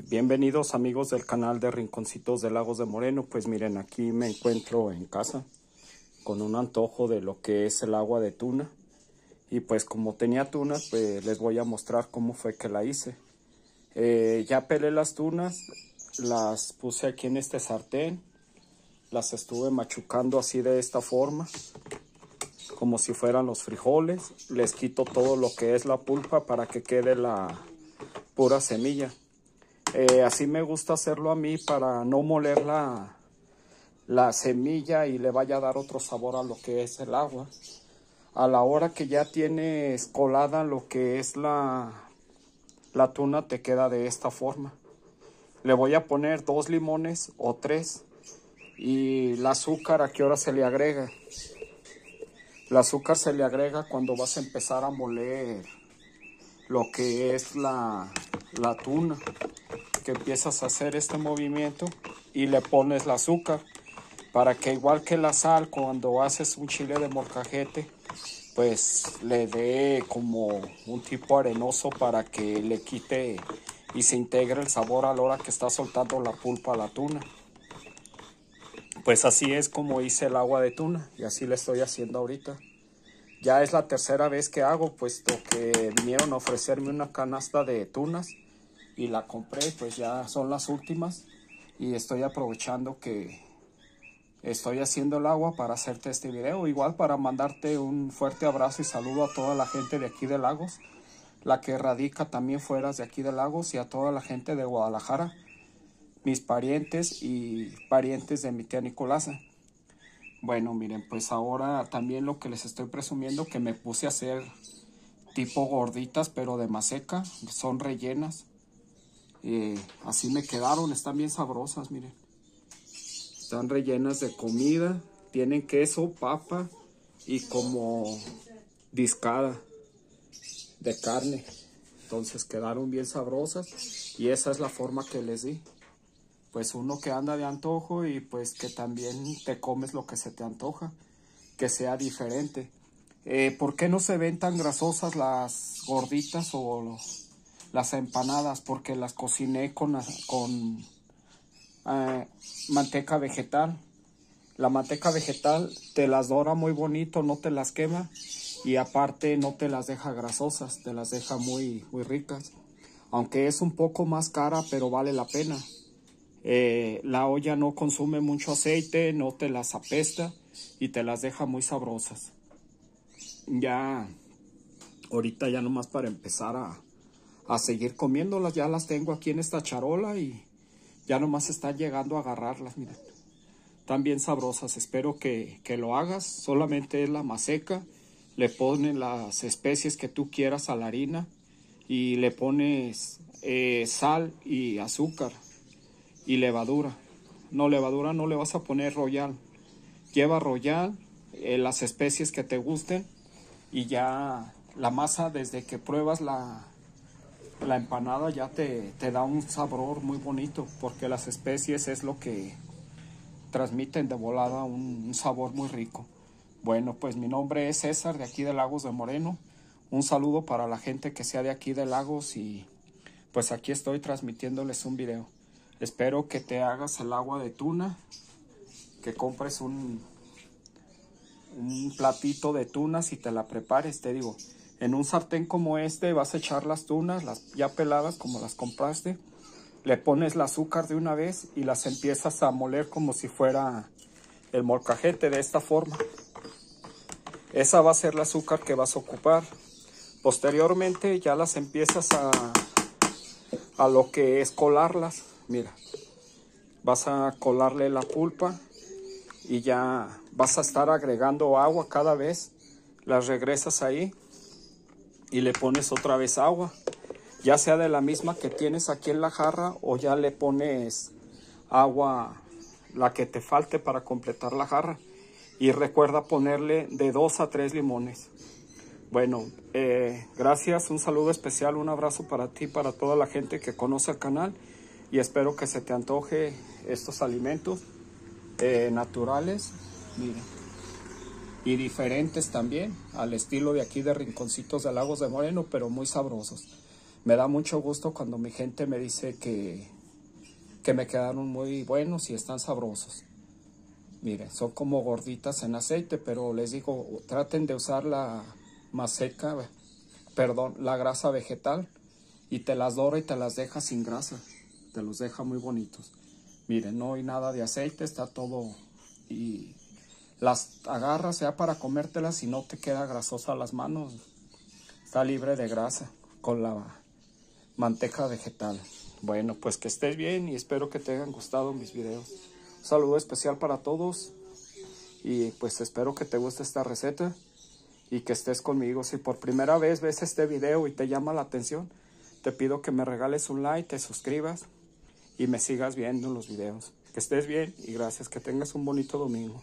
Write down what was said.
Bienvenidos amigos del canal de Rinconcitos de Lagos de Moreno. Pues miren, aquí me encuentro en casa con un antojo de lo que es el agua de tuna. Y pues como tenía tunas, pues les voy a mostrar cómo fue que la hice. Eh, ya pelé las tunas, las puse aquí en este sartén. Las estuve machucando así de esta forma, como si fueran los frijoles. Les quito todo lo que es la pulpa para que quede la pura semilla. Eh, así me gusta hacerlo a mí para no moler la, la semilla y le vaya a dar otro sabor a lo que es el agua. A la hora que ya tienes colada lo que es la, la tuna te queda de esta forma. Le voy a poner dos limones o tres y el azúcar a qué hora se le agrega. El azúcar se le agrega cuando vas a empezar a moler lo que es la, la tuna que empiezas a hacer este movimiento y le pones el azúcar para que igual que la sal cuando haces un chile de morcajete pues le dé como un tipo arenoso para que le quite y se integre el sabor a la hora que está soltando la pulpa a la tuna. Pues así es como hice el agua de tuna y así le estoy haciendo ahorita. Ya es la tercera vez que hago puesto que vinieron a ofrecerme una canasta de tunas y la compré, pues ya son las últimas y estoy aprovechando que estoy haciendo el agua para hacerte este video, igual para mandarte un fuerte abrazo y saludo a toda la gente de aquí de Lagos, la que radica también fuera de aquí de Lagos y a toda la gente de Guadalajara, mis parientes y parientes de mi tía Nicolasa. Bueno, miren, pues ahora también lo que les estoy presumiendo que me puse a hacer tipo gorditas pero de maseca, son rellenas eh, así me quedaron, están bien sabrosas, miren. Están rellenas de comida, tienen queso, papa y como discada de carne. Entonces quedaron bien sabrosas y esa es la forma que les di. Pues uno que anda de antojo y pues que también te comes lo que se te antoja, que sea diferente. Eh, ¿Por qué no se ven tan grasosas las gorditas o los las empanadas porque las cociné con, con eh, manteca vegetal. La manteca vegetal te las dora muy bonito, no te las quema y aparte no te las deja grasosas, te las deja muy, muy ricas. Aunque es un poco más cara, pero vale la pena. Eh, la olla no consume mucho aceite, no te las apesta y te las deja muy sabrosas. Ya, ahorita ya nomás para empezar a, a seguir comiéndolas. Ya las tengo aquí en esta charola y ya nomás están llegando a agarrarlas, miren. Están bien sabrosas, espero que, lo hagas. Solamente es la maseca, le pones las especies que tú quieras a la harina y le pones eh, sal y azúcar y levadura. No, levadura no le vas a poner royal. Lleva royal, eh, las especies que te gusten y ya la masa desde que pruebas la, la empanada ya te, da un sabor muy bonito porque las especies es lo que transmiten de volada un, sabor muy rico. Bueno, pues mi nombre es César de aquí de Lagos de Moreno. Un saludo para la gente que sea de aquí de Lagos y pues aquí estoy transmitiéndoles un video. Espero que te hagas el agua de tuna, que compres un, un platito de tunas y te la prepares, te digo. En un sartén como este vas a echar las tunas, las ya peladas como las compraste. Le pones el azúcar de una vez y las empiezas a moler como si fuera el molcajete de esta forma. Esa va a ser el azúcar que vas a ocupar. Posteriormente ya las empiezas a, a lo que es colarlas. Mira, vas a colarle la pulpa y ya vas a estar agregando agua cada vez. Las regresas ahí y le pones otra vez agua, ya sea de la misma que tienes aquí en la jarra o ya le pones agua la que te falte para completar la jarra y recuerda ponerle de dos a tres limones. Bueno, eh, gracias, un saludo especial, un abrazo para ti, para toda la gente que conoce el canal y espero que se te antoje estos alimentos eh, naturales. Miren y diferentes también, al estilo de aquí de Rinconcitos de Lagos de Moreno, pero muy sabrosos. Me da mucho gusto cuando mi gente me dice que, que me quedaron muy buenos y están sabrosos. Miren, son como gorditas en aceite, pero les digo, traten de usar la más seca, perdón, la grasa vegetal y te las dora y te las deja sin grasa. Te los deja muy bonitos. Miren, no hay nada de aceite, está todo y las agarras ya para comértelas y no te queda grasosa las manos. Está libre de grasa con la manteca vegetal. Bueno, pues que estés bien y espero que te hayan gustado mis videos. Un saludo especial para todos y pues espero que te guste esta receta y que estés conmigo. Si por primera vez ves este video y te llama la atención, te pido que me regales un like, te suscribas y me sigas viendo los videos. Que estés bien y gracias, que tengas un bonito domingo.